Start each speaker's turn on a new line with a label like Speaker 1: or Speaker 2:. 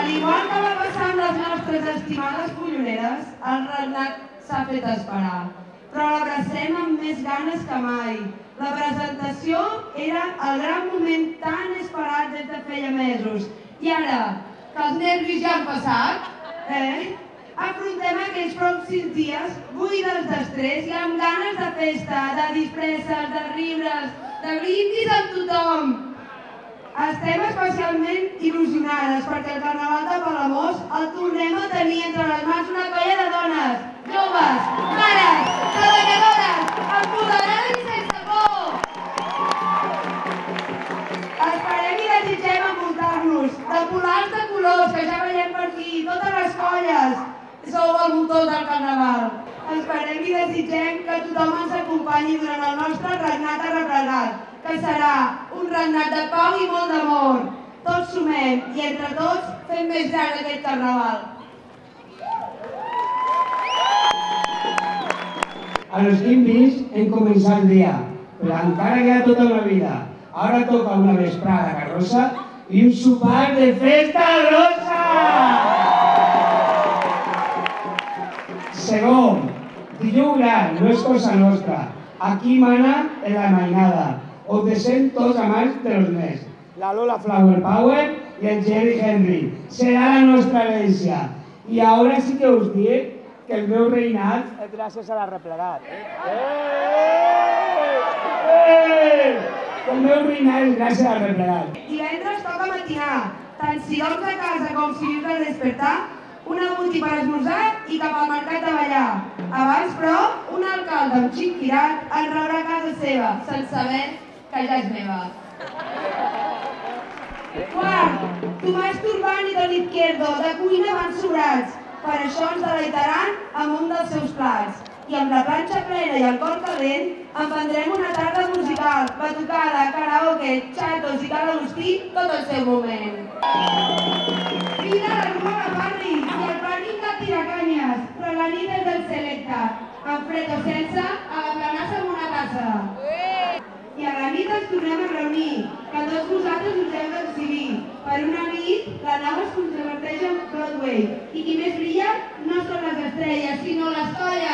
Speaker 1: Al igual que va passar amb les nostres estimades colloneres, el regnat s'ha fet esperar. Però l'abracem amb més ganes que mai. La presentació era el gran moment tan esperat des de feia mesos. I ara, que els nervis ja han passat, eh? afrontem aquells pròxims dies buides d'estrès i amb ganes de festa, de disfresses, de riures, de brindis amb tothom. Estem especialment il·lusionades perquè el Carnaval de Palamós el tornem a tenir entre les mans una colla de dones, joves, mares, treballadores, empoderades i sense por. Esperem i desitgem envoltar-nos de polars de colors que ja veiem per aquí, totes les colles. Sou el motor del Carnaval. Esperem i desitgem que tothom ens acompanyi durant el nostre regnat arreplegat, que serà un regnat de pau i molt d'amor. Tots sumem i entre tots fem més gran aquest Carnaval.
Speaker 2: A los quimbis hem començat el dia, però encara queda tota una vida. Ara toca una vesprada carrossa i un sopar de festa grossa! Segon, dilluns gran, no és cosa nostra. Aquí mana la mainada. Os desem tots amants de los més. La Lola Flower Power i el Jerry Henry. Serà la nostra herència. I ara sí que us dic que el meu reinat és gràcies a la replegat. Eh! Eh! El meu reinat és gràcies a la replegat.
Speaker 1: Divendres toca matinar, tant si dorms a casa com si vius al despertar, una buti per esmorzar i cap al mercat a ballar. Abans, però, un alcalde amb xic tirat en rebrà a casa seva, sense saber que ja és meva. Quart, Tomàs Turbant i Don Izquierdo, de cuina van sobrats. Per això ens deleitaran amb un dels seus plats. I amb la planxa plena i el cor calent, emprendrem una tarda musical, batucada, karaoke, xatos i calagostí, tot el seu moment. Vine a la Rua de Barri i al pàrquing de Tiracanyes, però la nit és del Selecta, amb fred o sense, a la planassa amb una tassa. I a la nit ens a reunir, que tots vosaltres us heu d'exhibir. Per una nit, la nau es converteix en Broadway, i qui més brilla no són les estrelles, sinó les colles.